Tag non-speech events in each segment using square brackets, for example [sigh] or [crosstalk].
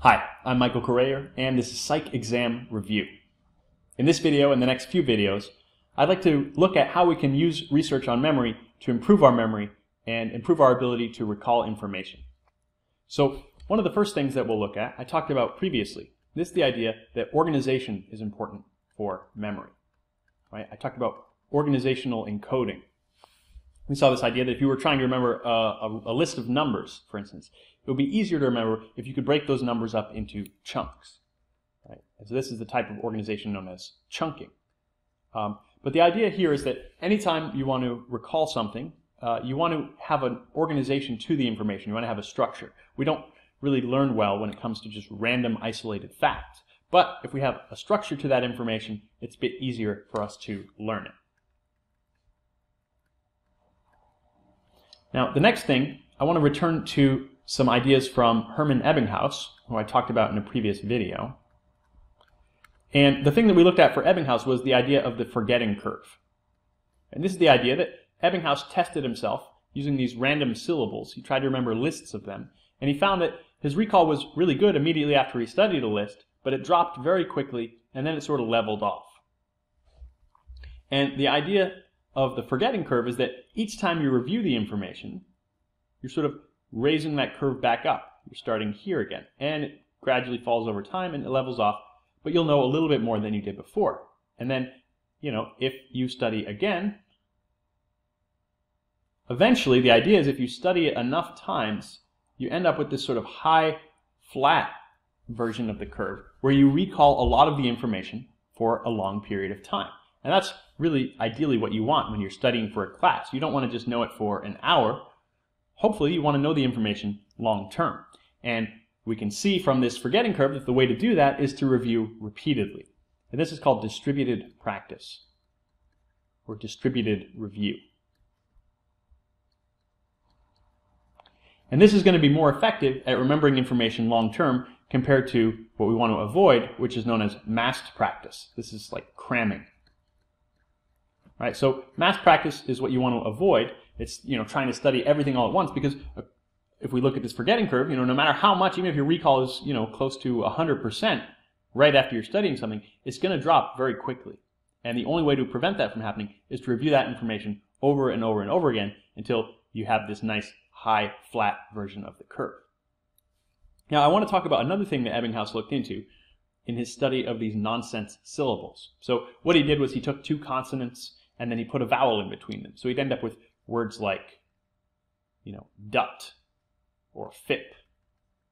Hi, I'm Michael Corayer, and this is Psych Exam Review. In this video and the next few videos, I'd like to look at how we can use research on memory to improve our memory and improve our ability to recall information. So, one of the first things that we'll look at, I talked about previously. This is the idea that organization is important for memory. Right? I talked about organizational encoding. We saw this idea that if you were trying to remember a, a, a list of numbers, for instance, it would be easier to remember if you could break those numbers up into chunks. Right? And so this is the type of organization known as chunking. Um, but the idea here is that anytime you want to recall something, uh, you want to have an organization to the information. You want to have a structure. We don't really learn well when it comes to just random isolated facts. But if we have a structure to that information, it's a bit easier for us to learn it. Now, the next thing, I want to return to some ideas from Hermann Ebbinghaus, who I talked about in a previous video. And the thing that we looked at for Ebbinghaus was the idea of the forgetting curve. And this is the idea that Ebbinghaus tested himself using these random syllables. He tried to remember lists of them. And he found that his recall was really good immediately after he studied a list, but it dropped very quickly and then it sort of leveled off. And the idea of the forgetting curve is that each time you review the information, you're sort of raising that curve back up. You're starting here again. And it gradually falls over time and it levels off, but you'll know a little bit more than you did before. And then, you know, if you study again, eventually the idea is if you study it enough times, you end up with this sort of high, flat version of the curve where you recall a lot of the information for a long period of time. And that's really ideally what you want when you're studying for a class. You don't want to just know it for an hour. Hopefully you want to know the information long term. And we can see from this forgetting curve that the way to do that is to review repeatedly. And this is called distributed practice or distributed review. And this is going to be more effective at remembering information long term compared to what we want to avoid, which is known as massed practice. This is like cramming. Right? So mass practice is what you want to avoid. It's, you know, trying to study everything all at once because uh, if we look at this forgetting curve, you know, no matter how much, even if your recall is, you know, close to 100% right after you're studying something, it's going to drop very quickly. And the only way to prevent that from happening is to review that information over and over and over again until you have this nice high flat version of the curve. Now, I want to talk about another thing that Ebbinghaus looked into in his study of these nonsense syllables. So what he did was he took two consonants and then he put a vowel in between them. So he'd end up with words like, you know, dut or fip,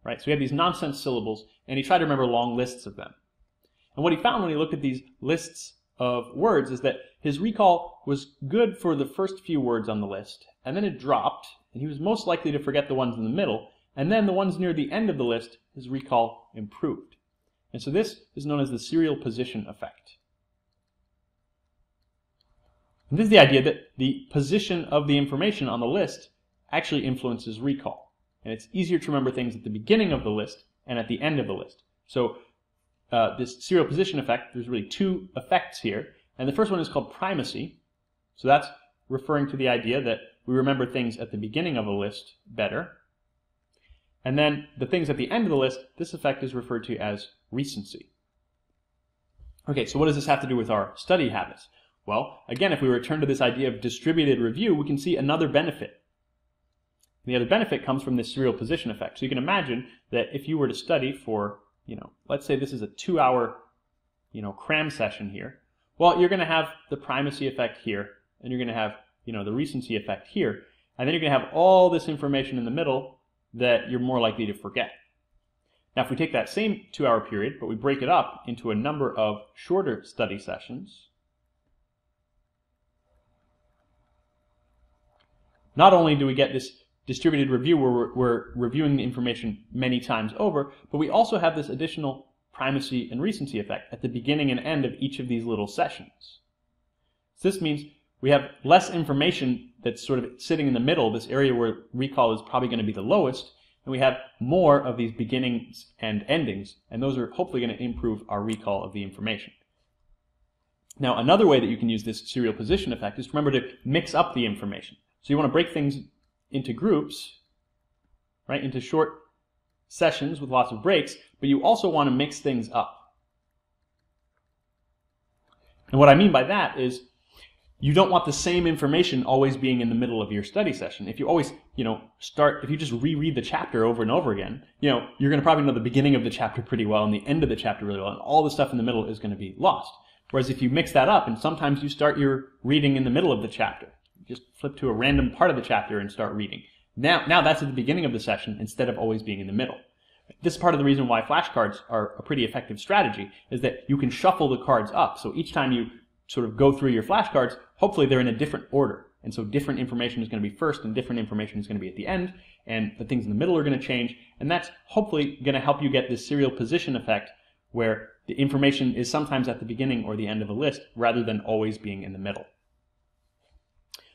right? So he had these nonsense syllables and he tried to remember long lists of them. And what he found when he looked at these lists of words is that his recall was good for the first few words on the list, and then it dropped, and he was most likely to forget the ones in the middle, and then the ones near the end of the list, his recall improved. And so this is known as the serial position effect. And this is the idea that the position of the information on the list actually influences recall. And it's easier to remember things at the beginning of the list and at the end of the list. So uh, this serial position effect, there's really two effects here. And the first one is called primacy. So that's referring to the idea that we remember things at the beginning of a list better. And then the things at the end of the list, this effect is referred to as recency. Okay, so what does this have to do with our study habits? Well, again, if we return to this idea of distributed review, we can see another benefit. And the other benefit comes from this serial position effect. So you can imagine that if you were to study for, you know, let's say this is a two hour, you know, cram session here. Well, you're going to have the primacy effect here, and you're going to have, you know, the recency effect here. And then you're going to have all this information in the middle that you're more likely to forget. Now, if we take that same two hour period, but we break it up into a number of shorter study sessions, not only do we get this distributed review where we're, we're, reviewing the information many times over, but we also have this additional primacy and recency effect at the beginning and end of each of these little sessions. So this means we have less information that's sort of sitting in the middle, this area where recall is probably going to be the lowest, and we have more of these beginnings and endings, and those are hopefully going to improve our recall of the information. Now, another way that you can use this serial position effect is to remember to mix up the information. So you want to break things into groups, right, into short sessions with lots of breaks, but you also want to mix things up. And what I mean by that is you don't want the same information always being in the middle of your study session. If you always, you know, start, if you just reread the chapter over and over again, you know, you're going to probably know the beginning of the chapter pretty well and the end of the chapter really well, and all the stuff in the middle is going to be lost. Whereas if you mix that up, and sometimes you start your reading in the middle of the chapter, just flip to a random part of the chapter and start reading. Now, now that's at the beginning of the session instead of always being in the middle. This is part of the reason why flashcards are a pretty effective strategy, is that you can shuffle the cards up. So each time you sort of go through your flashcards, hopefully they're in a different order. And so different information is going to be first and different information is going to be at the end. And the things in the middle are going to change. And that's hopefully going to help you get this serial position effect where the information is sometimes at the beginning or the end of a list rather than always being in the middle.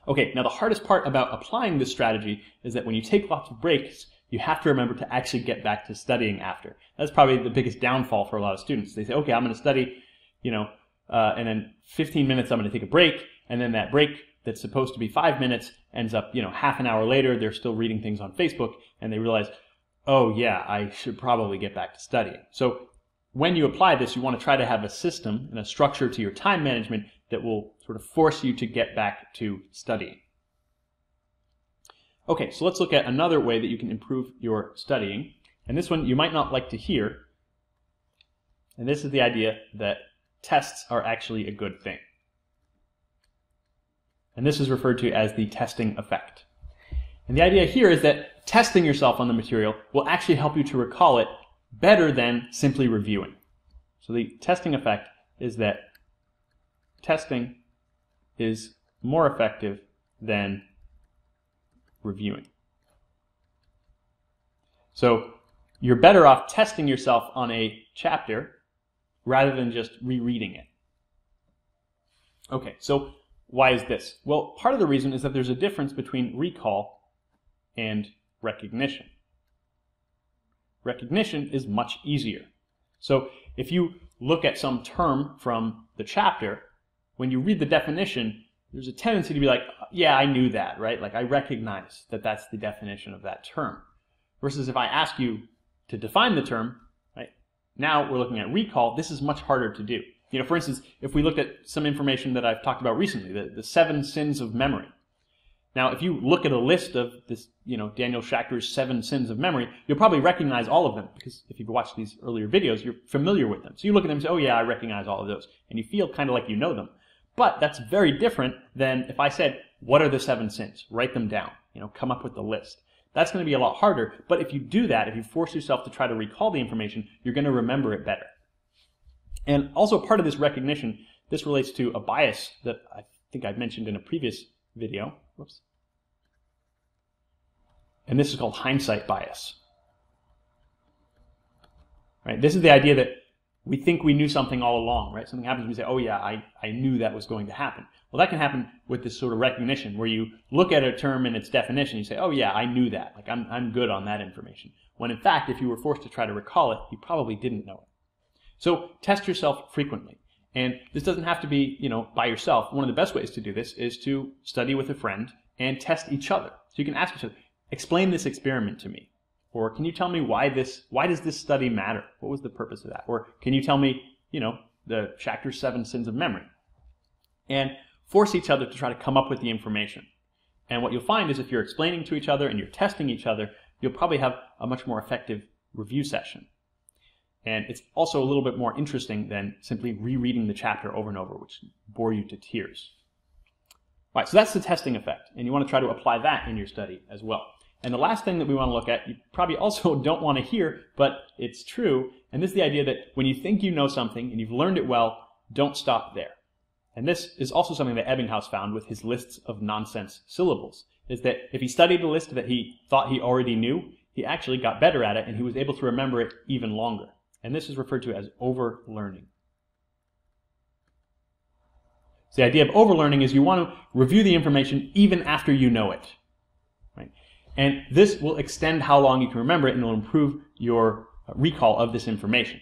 Okay, now the hardest part about applying this strategy is that when you take lots of breaks, you have to remember to actually get back to studying after. That's probably the biggest downfall for a lot of students. They say, okay, I'm going to study, you know, uh, and then 15 minutes I'm going to take a break, and then that break that's supposed to be five minutes ends up, you know, half an hour later, they're still reading things on Facebook, and they realize, oh yeah, I should probably get back to studying. So when you apply this, you want to try to have a system and a structure to your time management that will sort of force you to get back to studying. Okay, so let's look at another way that you can improve your studying. And this one you might not like to hear. And this is the idea that tests are actually a good thing. And this is referred to as the testing effect. And the idea here is that testing yourself on the material will actually help you to recall it better than simply reviewing. So the testing effect is that testing is more effective than reviewing. So you're better off testing yourself on a chapter rather than just rereading it. Okay, so why is this? Well, part of the reason is that there's a difference between recall and recognition. Recognition is much easier. So if you look at some term from the chapter, when you read the definition, there's a tendency to be like, yeah, I knew that, right? Like I recognize that that's the definition of that term. Versus if I ask you to define the term, right? Now we're looking at recall. This is much harder to do. You know, for instance, if we looked at some information that I've talked about recently, the, the seven sins of memory. Now, if you look at a list of this, you know, Daniel Schacter's seven sins of memory, you'll probably recognize all of them because if you've watched these earlier videos, you're familiar with them. So you look at them and say, oh yeah, I recognize all of those. And you feel kind of like you know them. But that's very different than if I said, what are the seven sins? Write them down. You know, come up with the list. That's going to be a lot harder. But if you do that, if you force yourself to try to recall the information, you're going to remember it better. And also part of this recognition, this relates to a bias that I think I've mentioned in a previous video. Whoops. And this is called hindsight bias. Right? This is the idea that we think we knew something all along, right? Something happens, we say, oh yeah, I, I knew that was going to happen. Well, that can happen with this sort of recognition where you look at a term and its definition, you say, oh yeah, I knew that. Like I'm, I'm good on that information. When in fact, if you were forced to try to recall it, you probably didn't know it. So test yourself frequently. And this doesn't have to be, you know, by yourself. One of the best ways to do this is to study with a friend and test each other. So you can ask each other, explain this experiment to me. Or can you tell me why this, why does this study matter? What was the purpose of that? Or can you tell me, you know, the Schacter's seven sins of memory? And force each other to try to come up with the information. And what you'll find is if you're explaining to each other and you're testing each other, you'll probably have a much more effective review session. And it's also a little bit more interesting than simply rereading the chapter over and over, which bore you to tears. All right, so that's the testing effect, and you want to try to apply that in your study as well. And the last thing that we want to look at, you probably also [laughs] don't want to hear, but it's true, and this is the idea that when you think you know something and you've learned it well, don't stop there. And this is also something that Ebbinghaus found with his lists of nonsense syllables, is that if he studied a list that he thought he already knew, he actually got better at it and he was able to remember it even longer. And this is referred to as overlearning. So the idea of overlearning is you want to review the information even after you know it. Right? And this will extend how long you can remember it and it will improve your recall of this information.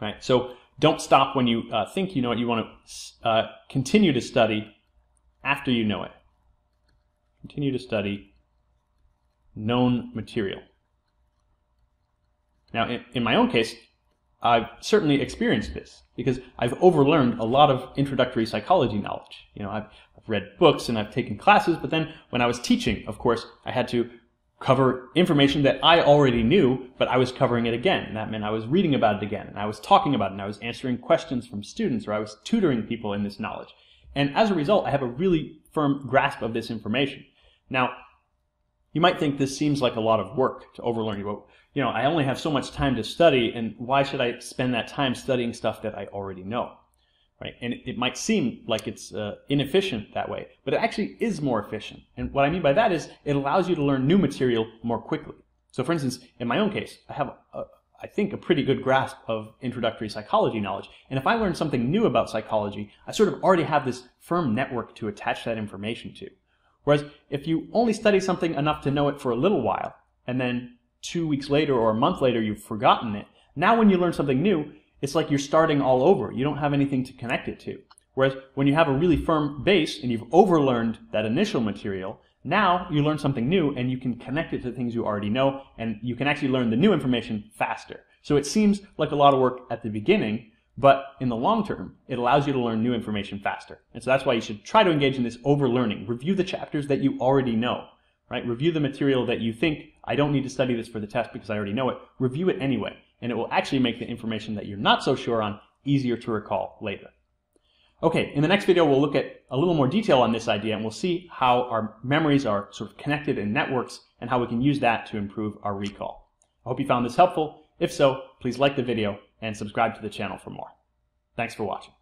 Right? So don't stop when you uh, think you know it. You want to uh, continue to study after you know it. Continue to study known material. Now, in, in my own case, I've certainly experienced this because I've overlearned a lot of introductory psychology knowledge. You know, I've, I've read books and I've taken classes, but then when I was teaching, of course, I had to cover information that I already knew, but I was covering it again. And that meant I was reading about it again, and I was talking about it, and I was answering questions from students, or I was tutoring people in this knowledge. And as a result, I have a really firm grasp of this information. Now, you might think this seems like a lot of work to overlearn. But, you know, I only have so much time to study, and why should I spend that time studying stuff that I already know? Right? And it, might seem like it's uh, inefficient that way, but it actually is more efficient. And what I mean by that is it allows you to learn new material more quickly. So, for instance, in my own case, I have a, I think, a pretty good grasp of introductory psychology knowledge. And if I learn something new about psychology, I sort of already have this firm network to attach that information to. Whereas if you only study something enough to know it for a little while, and then two weeks later or a month later you've forgotten it, now when you learn something new, it's like you're starting all over. You don't have anything to connect it to. Whereas when you have a really firm base and you've overlearned that initial material, now you learn something new and you can connect it to things you already know and you can actually learn the new information faster. So it seems like a lot of work at the beginning, but in the long term, it allows you to learn new information faster. And so that's why you should try to engage in this overlearning. Review the chapters that you already know, right? Review the material that you think, I don't need to study this for the test because I already know it. Review it anyway. And it will actually make the information that you're not so sure on easier to recall later. Okay, in the next video, we'll look at a little more detail on this idea and we'll see how our memories are sort of connected in networks and how we can use that to improve our recall. I hope you found this helpful. If so, please like the video and subscribe to the channel for more. Thanks for watching.